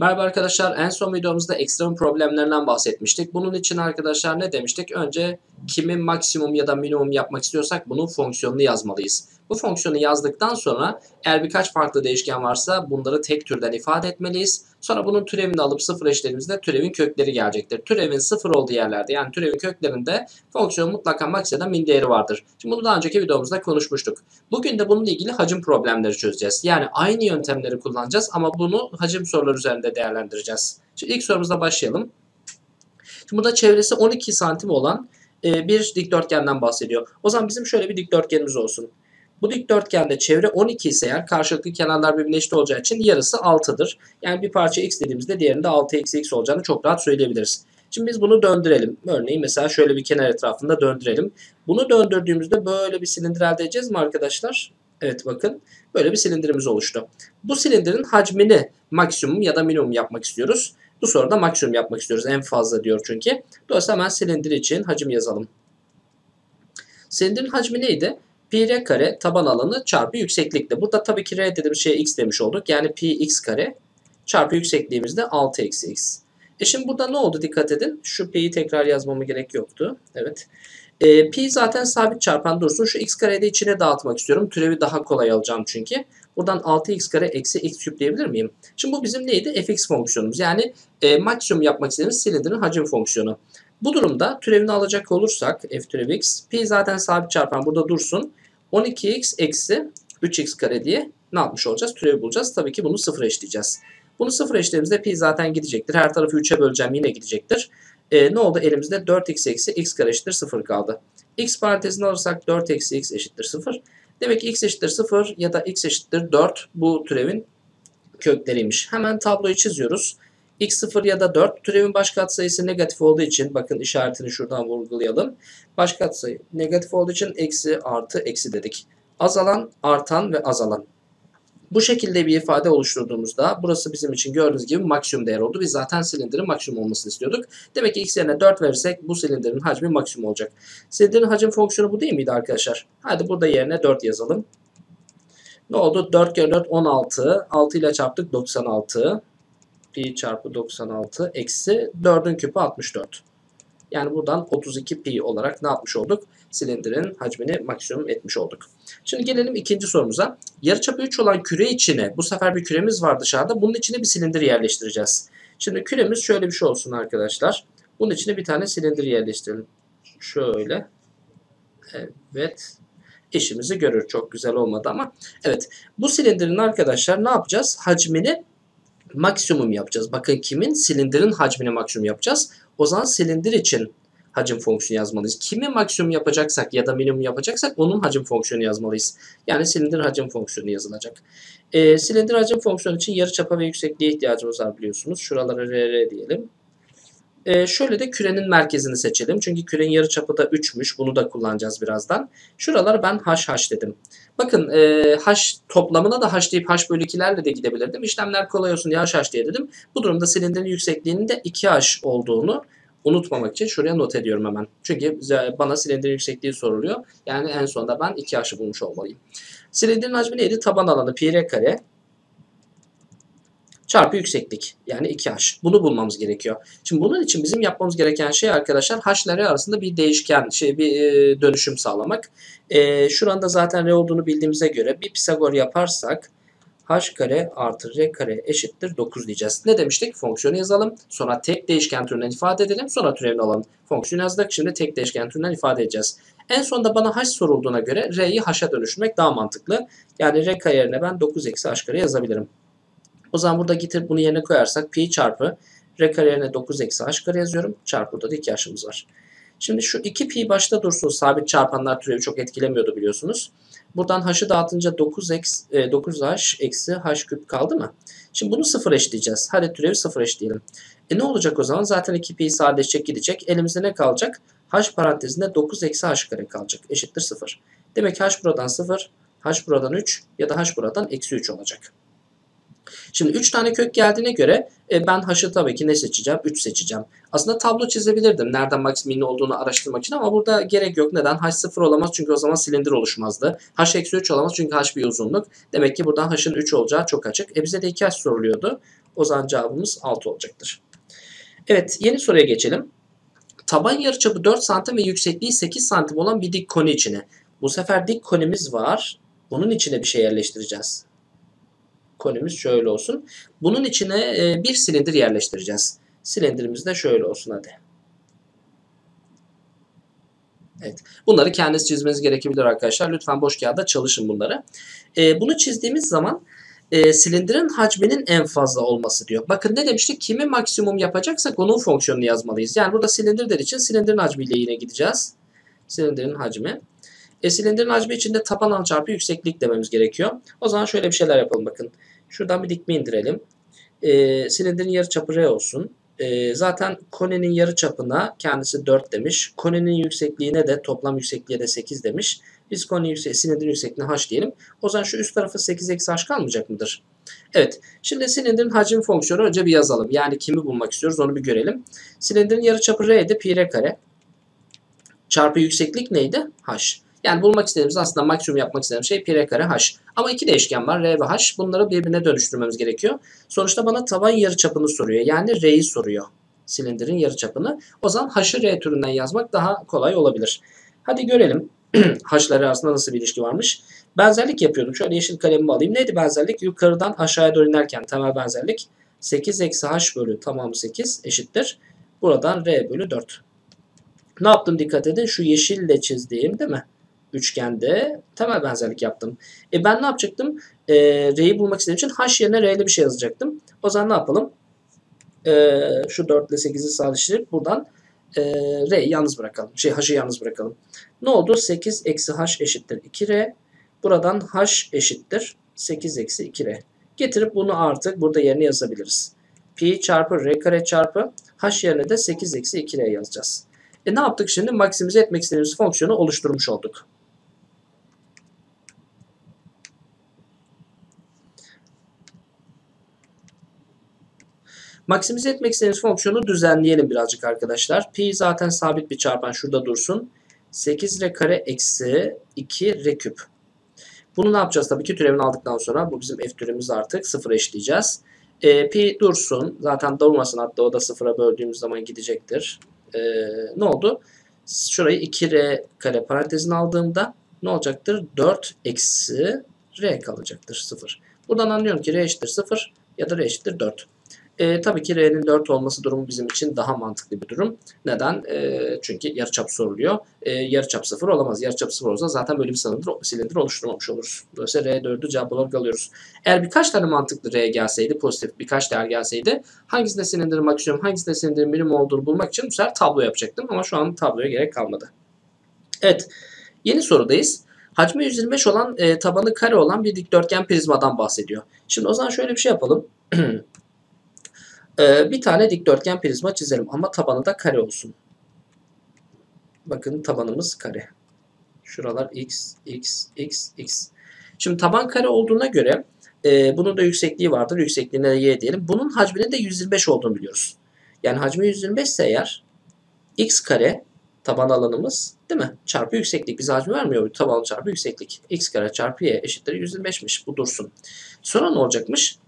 Merhaba arkadaşlar. En son videomuzda ekstrem problemlerinden bahsetmiştik. Bunun için arkadaşlar ne demiştik? Önce kimi maksimum ya da minimum yapmak istiyorsak bunun fonksiyonunu yazmalıyız. Bu fonksiyonu yazdıktan sonra eğer birkaç farklı değişken varsa bunları tek türden ifade etmeliyiz. Sonra bunun türevini alıp sıfır eşlediğimizde türevin kökleri gelecektir. Türevin sıfır olduğu yerlerde yani türevin köklerinde fonksiyon mutlaka max ya da min değeri vardır. Şimdi bunu daha önceki videomuzda konuşmuştuk. Bugün de bununla ilgili hacim problemleri çözeceğiz. Yani aynı yöntemleri kullanacağız ama bunu hacim soruları üzerinde değerlendireceğiz. Şimdi ilk sorumuzla başlayalım. Şimdi burada çevresi 12 santim olan e, bir dikdörtgenden bahsediyor. O zaman bizim şöyle bir dikdörtgenimiz olsun. Bu dikdörtgende çevre 12 ise eğer karşılıklı kenarlar birbirine eşit olacağı için yarısı 6'dır. Yani bir parça x dediğimizde diğerinde 6 eksi x olacağını çok rahat söyleyebiliriz. Şimdi biz bunu döndürelim. Örneğin mesela şöyle bir kenar etrafında döndürelim. Bunu döndürdüğümüzde böyle bir silindir elde edeceğiz mi arkadaşlar? Evet bakın böyle bir silindirimiz oluştu. Bu silindirin hacmini maksimum ya da minimum yapmak istiyoruz. Bu soruda maksimum yapmak istiyoruz. En fazla diyor çünkü. Dolayısıyla hemen silindir için hacim yazalım. Silindirin hacmi neydi? Pi r kare taban alanı çarpı yükseklikte. Burada tabii ki r dediğimiz şeye x demiş olduk. Yani pi x kare çarpı yüksekliğimizde 6 eksi x. E şimdi burada ne oldu dikkat edin. Şu pi'yi tekrar yazmama gerek yoktu. Evet. E, pi zaten sabit çarpan dursun. Şu x kareyi de içine dağıtmak istiyorum. Türevi daha kolay alacağım çünkü. Buradan 6x kare eksi x küp diyebilir miyim? Şimdi bu bizim neydi? fx fonksiyonumuz. Yani e, maksimum yapmak istediğimiz silindirin hacim fonksiyonu. Bu durumda türevini alacak olursak f türev x. Pi zaten sabit çarpan burada dursun. 12x eksi 3x kare diye ne yapmış olacağız? Türevi bulacağız. Tabii ki bunu sıfır eşleyeceğiz. Bunu sıfır eşlediğimizde pi zaten gidecektir. Her tarafı 3'e böleceğim yine gidecektir. E, ne oldu? Elimizde 4x eksi x kare eşittir 0 kaldı. x parantezini alırsak 4 eksi x eşittir 0. Demek ki x eşittir 0 ya da x eşittir 4 bu türevin kökleriymiş. Hemen tabloyu çiziyoruz. X0 ya da 4 türevin baş katsayısı negatif olduğu için bakın işaretini şuradan vurgulayalım. Baş katsayı negatif olduğu için eksi artı eksi dedik. Azalan, artan ve azalan. Bu şekilde bir ifade oluşturduğumuzda burası bizim için gördüğünüz gibi maksimum değer oldu. Biz zaten silindirin maksimum olmasını istiyorduk. Demek ki x yerine 4 verirsek bu silindirin hacmi maksimum olacak. Silindirin hacim fonksiyonu bu değil miydi arkadaşlar? Hadi burada yerine 4 yazalım. Ne oldu? 4 kere 4 16. 6 ile çarptık 96. Pi çarpı 96 eksi 4'ün küpü 64. Yani buradan 32 pi olarak ne yapmış olduk? Silindirin hacmini maksimum etmiş olduk. Şimdi gelelim ikinci sorumuza. Yarıçapı 3 olan küre içine bu sefer bir küremiz var dışarıda. Bunun içine bir silindir yerleştireceğiz. Şimdi küremiz şöyle bir şey olsun arkadaşlar. Bunun içine bir tane silindir yerleştirelim. Şöyle. Evet. İşimizi görür. Çok güzel olmadı ama. Evet. Bu silindirin arkadaşlar ne yapacağız? Hacmini maksimum yapacağız. Bakın kimin? Silindirin hacmini maksimum yapacağız. O zaman silindir için hacim fonksiyonu yazmalıyız. Kimi maksimum yapacaksak ya da minimum yapacaksak onun hacim fonksiyonu yazmalıyız. Yani silindir hacim fonksiyonu yazılacak. E, silindir hacim fonksiyonu için yarıçapa ve yüksekliğe ihtiyacımız var biliyorsunuz. Şuralara RR diyelim. E, şöyle de kürenin merkezini seçelim. Çünkü kürenin yarıçapı da 3'müş. Bunu da kullanacağız birazdan. Şuralara ben HH dedim. Bakın e, H toplamına da H deyip H bölü 2'lerle de gidebilirdim. İşlemler kolay olsun diye HH diye dedim. Bu durumda silindirin yüksekliğinin de 2H olduğunu unutmamak için şuraya not ediyorum hemen. Çünkü bana silindirin yüksekliği soruluyor. Yani en sonunda ben 2H'ı bulmuş olmalıyım. Silindirin hacmi neydi? Taban alanı pi r kare çarpı yükseklik yani 2h. Bunu bulmamız gerekiyor. Şimdi bunun için bizim yapmamız gereken şey arkadaşlar h ile r arasında bir değişken, şey bir e, dönüşüm sağlamak. E, şuranda zaten r olduğunu bildiğimize göre bir Pisagor yaparsak h kare artı r kare eşittir 9 diyeceğiz. Ne demiştik? Fonksiyonu yazalım. Sonra tek değişken türünden ifade edelim. Sonra türevini alalım. Fonksiyonu yazdık. Şimdi tek değişken türünden ifade edeceğiz. En sonunda bana h sorulduğuna göre r'yi h'a dönüştürmek daha mantıklı. Yani r kare yerine ben 9 eksi h kare yazabilirim. O zaman burada getirip bunu yerine koyarsak pi çarpı r kare yerine 9 eksi h kare yazıyorum. Çarpı burada da 2 h'ımız var. Şimdi şu 2 pi başta dursun. Sabit çarpanlar türevi çok etkilemiyordu biliyorsunuz. Buradan h'ı dağıtınca 9 eksi, e, 9h eksi h küp kaldı mı? Şimdi bunu sıfır eşleyeceğiz. Hadi türevi sıfır eşleyelim. E ne olacak o zaman? Zaten 2 pi sadeleşecek gidecek. Elimizde ne kalacak? h parantezinde 9 eksi h kare kalacak. Eşittir 0. Demek ki h buradan 0, h buradan 3 ya da h buradan eksi 3 olacak. Şimdi 3 tane kök geldiğine göre e, ben h'ı tabii ki ne seçeceğim? 3 seçeceğim. Aslında tablo çizebilirdim nereden maksimin olduğunu araştırmak için ama burada gerek yok. Neden? h 0 olamaz çünkü o zaman silindir oluşmazdı. h eksi 3 olamaz çünkü h bir uzunluk. Demek ki buradan h'ın 3 olacağı çok açık. E bize de 2h soruluyordu. O zaman cevabımız 6 olacaktır. Evet yeni soruya geçelim. Taban yarıçapı 4 santim ve yüksekliği 8 santim olan bir dik koni içine. Bu sefer dik konimiz var. Bunun içine bir şey yerleştireceğiz. Konimiz şöyle olsun. Bunun içine e, bir silindir yerleştireceğiz. Silindirimiz de şöyle olsun hadi. Evet. Bunları kendiniz çizmeniz gerekebilir arkadaşlar. Lütfen boş kağıda çalışın bunları. E, bunu çizdiğimiz zaman e, silindirin hacminin en fazla olması diyor. Bakın ne demiştik? Kimi maksimum yapacaksak onun fonksiyonunu yazmalıyız. Yani burada silindirler için silindirin hacmiyle yine gideceğiz. Silindirin hacmi. E, silindirin hacmi için de taban alan çarpı yükseklik dememiz gerekiyor. O zaman şöyle bir şeyler yapalım bakın. Şuradan bir dikme indirelim. E, silindirin yarıçapı R olsun. E, zaten konenin yarıçapına kendisi 4 demiş. Konenin yüksekliğine de toplam yüksekliğe de 8 demiş. Biz konenin yüksek, silindirin yüksekliğine h diyelim. O zaman şu üst tarafı 8 eksi h kalmayacak mıdır? Evet. Şimdi silindirin hacim fonksiyonu önce bir yazalım. Yani kimi bulmak istiyoruz onu bir görelim. Silindirin yarıçapı R'de pi r kare. Çarpı yükseklik neydi? H. Yani bulmak istediğimiz aslında maksimum yapmak istediğim şey pi r kare h. Ama iki değişken var r ve h. Bunları birbirine dönüştürmemiz gerekiyor. Sonuçta bana taban yarıçapını soruyor. Yani r'yi soruyor. Silindirin yarıçapını. O zaman h'ı r türünden yazmak daha kolay olabilir. Hadi görelim. h'ları arasında nasıl bir ilişki varmış. Benzerlik yapıyordum. Şöyle yeşil kalemimi alayım. Neydi benzerlik? Yukarıdan aşağıya doğru inerken temel benzerlik. 8 eksi h bölü tamamı 8 eşittir. Buradan r bölü 4. Ne yaptım dikkat edin. Şu yeşille çizdiğim değil mi? Üçgende temel benzerlik yaptım. E ben ne yapacaktım? E, R'yi bulmak istediğim için H yerine R ile bir şey yazacaktım. O zaman ne yapalım? E, şu 4 ile 8'i sadeleştirip buradan e, R'yi yalnız bırakalım. Şey H'ı yalnız bırakalım. Ne oldu? 8 eksi H eşittir 2R. Buradan H eşittir 8 eksi 2R. Getirip bunu artık burada yerine yazabiliriz. Pi çarpı R kare çarpı H yerine de 8 eksi 2R yazacağız. E ne yaptık şimdi? Maksimize etmek istediğimiz fonksiyonu oluşturmuş olduk. Maksimize etmek istediğimiz fonksiyonu düzenleyelim birazcık arkadaşlar. Pi zaten sabit bir çarpan şurada dursun. 8 r kare eksi 2 r küp. Bunu ne yapacağız tabii ki türevini aldıktan sonra bu bizim f türevimiz artık sıfıra eşleyeceğiz. E, pi dursun zaten durmasın hatta o da sıfıra böldüğümüz zaman gidecektir. E, ne oldu? Şurayı 2r kare parantezine aldığımda ne olacaktır? 4 eksi r kalacaktır 0. Buradan anlıyorum ki r eşittir 0 ya da r eşittir 4. E, tabii ki R'nin 4 olması durumu bizim için daha mantıklı bir durum. Neden? E, çünkü yarıçap soruluyor. E, yarıçap 0 olamaz. Yarıçap 0 olsa zaten böyle bir silindir, silindir oluşturmamış oluruz. Dolayısıyla R4'ü cevap olarak alıyoruz. Eğer birkaç tane mantıklı R gelseydi, pozitif birkaç değer gelseydi hangisinde silindirin maksimum, hangisinde silindirin minimum olduğunu bulmak için bu sefer tablo yapacaktım. Ama şu an tabloya gerek kalmadı. Evet. Yeni sorudayız. Hacmi 125 olan, e, tabanı kare olan bir dikdörtgen prizmadan bahsediyor. Şimdi o zaman şöyle bir şey yapalım. Ee, bir tane dikdörtgen prizma çizelim ama tabanı da kare olsun. Bakın tabanımız kare. Şuralar x, x, x, x. Şimdi taban kare olduğuna göre e, bunun da yüksekliği vardır. Yüksekliğine y diyelim. Bunun hacminin de 125 olduğunu biliyoruz. Yani hacmi 125 ise eğer x kare taban alanımız değil mi? Çarpı yükseklik. Bize hacmi vermiyor. Taban çarpı yükseklik. x kare çarpı y eşittir 125'miş. Bu dursun. Sonra ne olacakmış?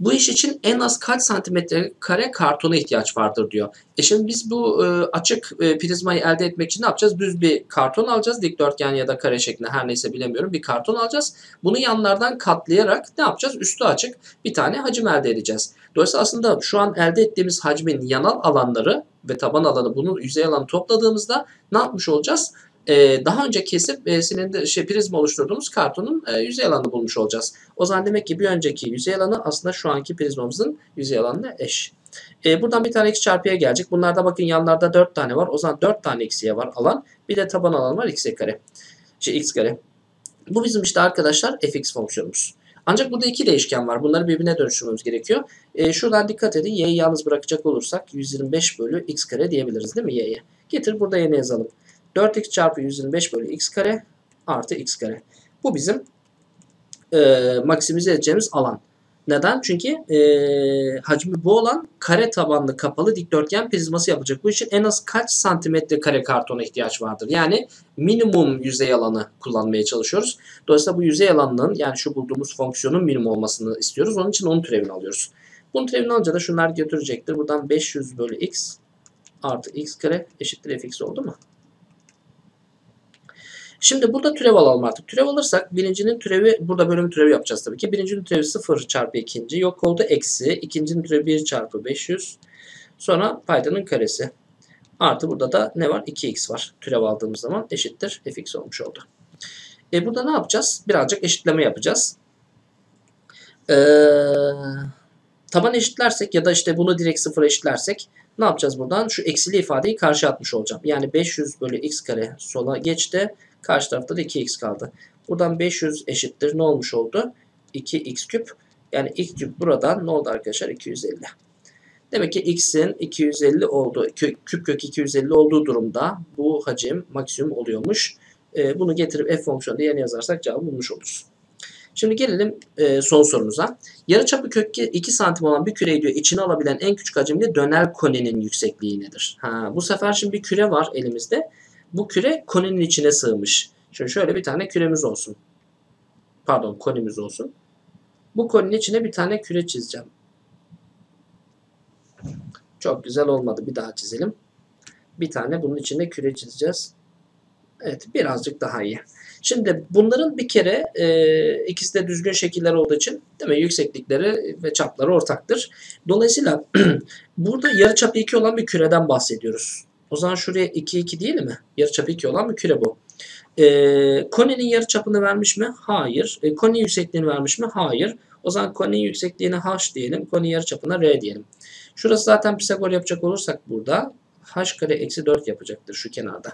Bu iş için en az kaç santimetre kare kartona ihtiyaç vardır diyor. E şimdi biz bu e, açık e, prizmayı elde etmek için ne yapacağız? Düz bir karton alacağız. Dikdörtgen ya da kare şeklinde her neyse bilemiyorum. Bir karton alacağız. Bunu yanlardan katlayarak ne yapacağız? Üstü açık bir tane hacim elde edeceğiz. Dolayısıyla aslında şu an elde ettiğimiz hacmin yanal alanları ve taban alanı bunun yüzey alanı topladığımızda ne yapmış olacağız? E, daha önce kesip e, silindir, şey, prizma oluşturduğumuz kartonun e, yüzey alanını bulmuş olacağız. O zaman demek ki bir önceki yüzey alanı aslında şu anki prizmamızın yüzey alanına eş. E, buradan bir tane x çarpıya gelecek. Bunlarda bakın yanlarda 4 tane var. O zaman 4 tane x'ye var alan. Bir de taban alan var x kare. Şey, x kare. Bu bizim işte arkadaşlar fx fonksiyonumuz. Ancak burada iki değişken var. Bunları birbirine dönüştürmemiz gerekiyor. E, şuradan dikkat edin. Y'yi yalnız bırakacak olursak 125 bölü x kare diyebiliriz değil mi y'ye? Getir burada yerine yazalım. 4x çarpı 125 bölü x kare artı x kare. Bu bizim e, maksimize edeceğimiz alan. Neden? Çünkü e, hacmi bu olan kare tabanlı kapalı dikdörtgen prizması yapacak. Bu için en az kaç santimetre kare kartona ihtiyaç vardır? Yani minimum yüzey alanı kullanmaya çalışıyoruz. Dolayısıyla bu yüzey alanının yani şu bulduğumuz fonksiyonun minimum olmasını istiyoruz. Onun için onun türevini alıyoruz. Bunun türevini alınca da şunlar götürecektir. Buradan 500 bölü x artı x kare eşittir fx oldu mu? Şimdi burada türev alalım artık. Türev alırsak birincinin türevi burada bölüm türevi yapacağız tabii ki. Birincinin türevi 0 çarpı ikinci yok oldu. Eksi ikincinin türevi 1 çarpı 500. Sonra paydanın karesi. Artı burada da ne var? 2x var. Türev aldığımız zaman eşittir fx olmuş oldu. E burada ne yapacağız? Birazcık eşitleme yapacağız. Ee, taban eşitlersek ya da işte bunu direkt sıfıra eşitlersek ne yapacağız buradan? Şu eksili ifadeyi karşı atmış olacağım. Yani 500 bölü x kare sola geçti. Karşı tarafta da 2x kaldı. Buradan 500 eşittir ne olmuş oldu? 2x küp. Yani x küp buradan ne oldu arkadaşlar? 250. Demek ki x'in 250 olduğu, küp kök 250 olduğu durumda bu hacim maksimum oluyormuş. E, bunu getirip f fonksiyonunda yerine yazarsak cevabı bulmuş oluruz. Şimdi gelelim e, son sorumuza. Yarıçapı kök 2 santim olan bir küreyi diyor içine alabilen en küçük hacimli dönel koninin yüksekliği nedir? Ha, bu sefer şimdi bir küre var elimizde. Bu küre koninin içine sığmış. Şimdi şöyle bir tane küremiz olsun. Pardon konimiz olsun. Bu koninin içine bir tane küre çizeceğim. Çok güzel olmadı. Bir daha çizelim. Bir tane bunun içinde küre çizeceğiz. Evet birazcık daha iyi. Şimdi bunların bir kere e, ikisi de düzgün şekiller olduğu için değil mi? Yükseklikleri ve çapları ortaktır. Dolayısıyla burada yarıçapı 2 olan bir küreden bahsediyoruz. O zaman şuraya 2 2 değil mi? Yarıçapı 2 olan bir küre bu. E, koninin yarıçapını vermiş mi? Hayır. E, koni yüksekliğini vermiş mi? Hayır. O zaman koninin yüksekliğine h diyelim. Koni yarıçapına r diyelim. Şurası zaten Pisagor yapacak olursak burada h kare eksi 4 yapacaktır şu kenarda.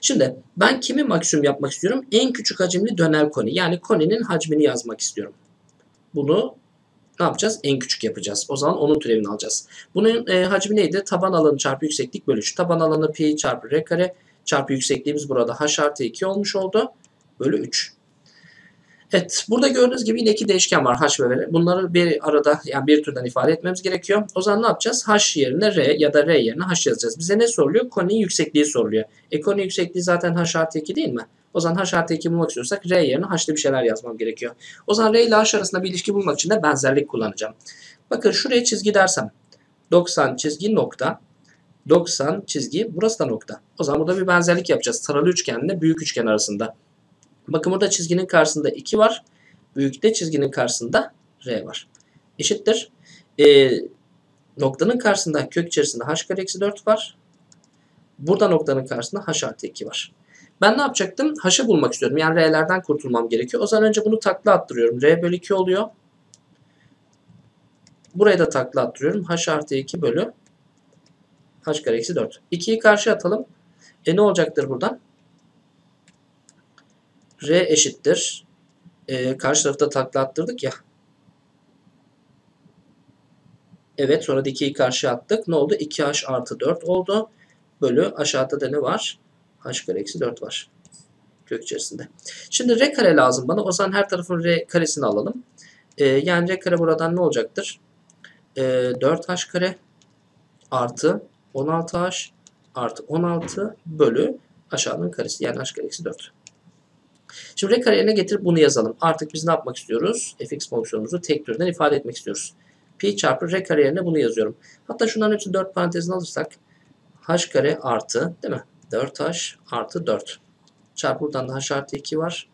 Şimdi ben kimi maksimum yapmak istiyorum? En küçük hacimli dönel koni. Yani koninin hacmini yazmak istiyorum. Bunu ne yapacağız? En küçük yapacağız. O zaman onun türevini alacağız. Bunun e, hacmi neydi? Taban alanı çarpı yükseklik bölü şu. Taban alanı pi çarpı r kare çarpı yüksekliğimiz burada h artı 2 olmuş oldu. Bölü 3. Evet burada gördüğünüz gibi yine iki değişken var h ve r. Bunları bir arada yani bir türden ifade etmemiz gerekiyor. O zaman ne yapacağız? h yerine r ya da r yerine h yazacağız. Bize ne soruluyor? Koninin yüksekliği soruluyor. E koninin yüksekliği zaten h artı 2 değil mi? O zaman h artı 2 bulmak istiyorsak r yerine h'li bir şeyler yazmam gerekiyor. O zaman r ile h arasında bir ilişki bulmak için de benzerlik kullanacağım. Bakın şuraya çizgi dersem 90 çizgi nokta 90 çizgi burası da nokta. O zaman burada bir benzerlik yapacağız. Taralı üçgenle büyük üçgen arasında. Bakın burada çizginin karşısında 2 var. Büyükte çizginin karşısında R var. Eşittir. E, noktanın karşısında kök içerisinde h kare eksi 4 var. Burada noktanın karşısında h artı 2 var. Ben ne yapacaktım? H'ı bulmak istiyorum. Yani R'lerden kurtulmam gerekiyor. O zaman önce bunu takla attırıyorum. R bölü 2 oluyor. Buraya da takla attırıyorum. H artı 2 bölü h kare eksi 4. 2'yi karşı atalım. E ne olacaktır buradan? R eşittir. Ee, karşı tarafta takla attırdık ya. Evet sonra da 2'yi karşıya attık. Ne oldu? 2h artı 4 oldu. Bölü aşağıda da ne var? H kare eksi 4 var. Kök içerisinde. Şimdi r kare lazım bana. O zaman her tarafın r karesini alalım. Ee, yani r kare buradan ne olacaktır? Ee, 4h kare artı 16h artı 16 bölü aşağının karesi. Yani h kare eksi 4. Şimdi r kare yerine getirip bunu yazalım. Artık biz ne yapmak istiyoruz? fx fonksiyonumuzu tek türden ifade etmek istiyoruz. Pi çarpı r kare yerine bunu yazıyorum. Hatta şunların hepsini 4 parantezine alırsak h kare artı değil mi? 4h artı 4. Çarpı buradan da h artı 2 var.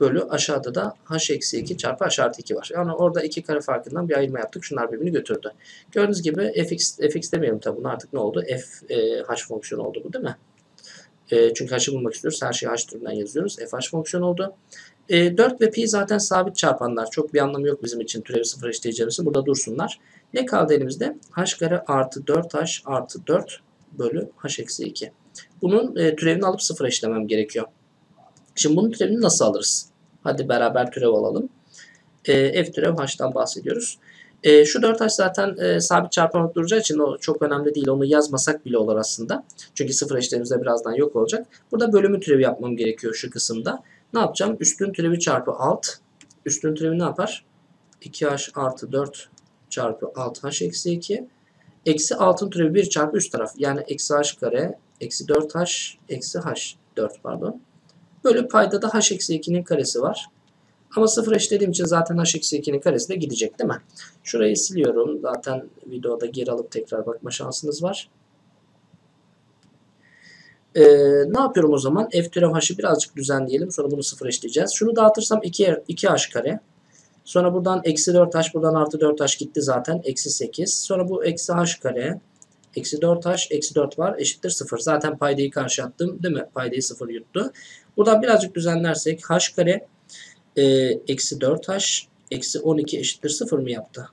Bölü aşağıda da h eksi 2 çarpı h artı 2 var. Yani orada iki kare farkından bir ayırma yaptık. Şunlar birbirini götürdü. Gördüğünüz gibi fx, fx demeyelim tabi bunu artık ne oldu? f e, h fonksiyonu oldu bu değil mi? E, çünkü h'ı bulmak istiyoruz. Her şeyi h türünden yazıyoruz. fh fonksiyon oldu. E, 4 ve pi zaten sabit çarpanlar. Çok bir anlamı yok bizim için türevi sıfır işleyeceğimiz burada dursunlar. Ne kaldı elimizde? h kare artı 4h artı 4 bölü h eksi 2. Bunun e, türevini alıp sıfır işlemem gerekiyor. Şimdi bunun türevini nasıl alırız? Hadi beraber türev alalım. E, f türev h'tan bahsediyoruz. E, şu 4h zaten e, sabit çarpanlık duracağı için o çok önemli değil. Onu yazmasak bile olur aslında. Çünkü sıfır eşlerimizde birazdan yok olacak. Burada bölümü türevi yapmam gerekiyor şu kısımda. Ne yapacağım? Üstün türevi çarpı alt. Üstün türevi ne yapar? 2h artı 4 çarpı 6h eksi 2. Eksi altın türevi 1 çarpı üst taraf. Yani eksi h kare eksi 4h eksi h 4 pardon. Bölü payda da h eksi 2'nin karesi var. Ama 0 eşitlediğim için zaten h eksi 2'nin karesi de gidecek değil mi? Şurayı siliyorum. Zaten videoda geri alıp tekrar bakma şansınız var. Ee, ne yapıyorum o zaman? F türev h'ı birazcık düzenleyelim. Sonra bunu 0 eşleyeceğiz. Şunu dağıtırsam 2, 2h kare. Sonra buradan eksi 4h buradan artı 4h gitti zaten. Eksi 8. Sonra bu eksi h kare. Eksi 4h eksi 4 var eşittir 0. Zaten paydayı karşı attım değil mi? Paydayı 0 yuttu. Buradan birazcık düzenlersek h kare e, eksi 4h eksi 12 eşittir 0 mı yaptı?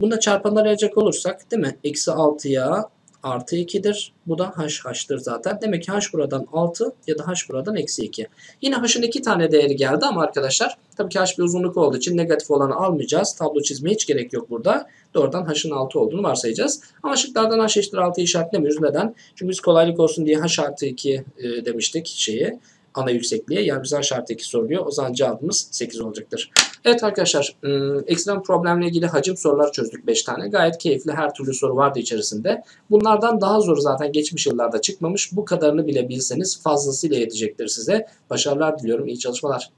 Bunda çarpanlar arayacak olursak değil mi? Eksi 6'ya artı 2'dir. Bu da h h'tır zaten. Demek ki h buradan 6 ya da h buradan eksi 2. Yine h'ın iki tane değeri geldi ama arkadaşlar tabii ki h bir uzunluk olduğu için negatif olanı almayacağız. Tablo çizmeye hiç gerek yok burada. Doğrudan h'ın 6 olduğunu varsayacağız. Ama şıklardan h eşittir 6'yı işaretlemiyoruz. Neden? Çünkü biz kolaylık olsun diye h artı 2 e, demiştik şeyi ana yüksekliğe. Yani bize h artı 2 soruluyor. O zaman cevabımız 8 olacaktır. Evet arkadaşlar ım, ekstrem problemle ilgili hacim sorular çözdük 5 tane. Gayet keyifli her türlü soru vardı içerisinde. Bunlardan daha zor zaten geçmiş yıllarda çıkmamış. Bu kadarını bile bilseniz fazlasıyla yetecektir size. Başarılar diliyorum. İyi çalışmalar.